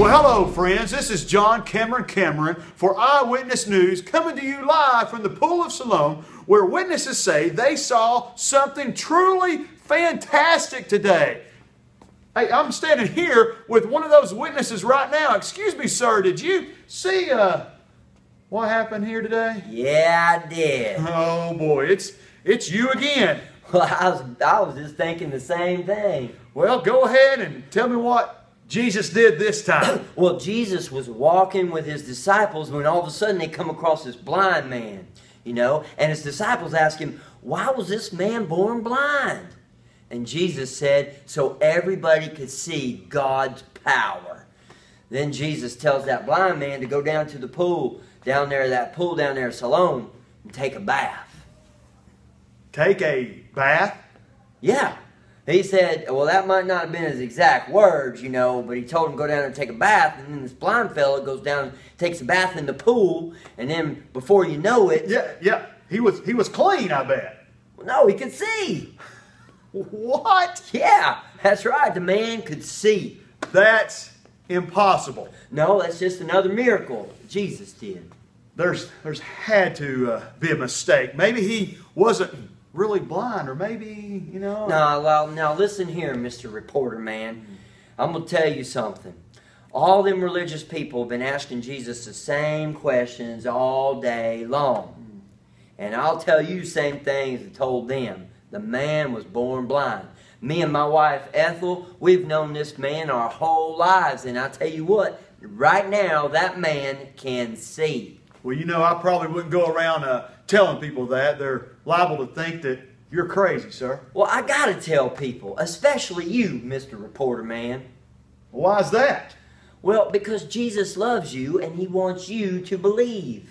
Well, hello, friends. This is John Cameron Cameron for Eyewitness News coming to you live from the Pool of Siloam, where witnesses say they saw something truly fantastic today. Hey, I'm standing here with one of those witnesses right now. Excuse me, sir. Did you see uh, what happened here today? Yeah, I did. Oh boy, it's it's you again. Well, I was, I was just thinking the same thing. Well, go ahead and tell me what Jesus did this time. Well, Jesus was walking with his disciples when all of a sudden they come across this blind man, you know, and his disciples ask him, Why was this man born blind? And Jesus said, So everybody could see God's power. Then Jesus tells that blind man to go down to the pool, down there, that pool down there, Siloam, and take a bath. Take a bath? Yeah. He said, well, that might not have been his exact words, you know, but he told him to go down and take a bath, and then this blind fellow goes down, and takes a bath in the pool, and then before you know it, Yeah, yeah. He was he was clean, I bet. no, he could see. What? Yeah, that's right. The man could see. That's impossible. No, that's just another miracle Jesus did. There's there's had to uh, be a mistake. Maybe he wasn't really blind, or maybe you know. Now, well, now listen here, Mr. Reporter Man. Mm-hmm. I'm gonna tell you something. All them religious people have been asking Jesus the same questions all day long. Mm-hmm. And I'll tell you same things I told them. The man was born blind. Me and my wife Ethel, we've known this man our whole lives, and I tell you what, right now that man can see. Well, you know, I probably wouldn't go around uh, telling people that. They're liable to think that you're crazy, sir. Well, I gotta tell people, especially you, Mr. Reporter Man. Why's that? Well, because Jesus loves you and he wants you to believe.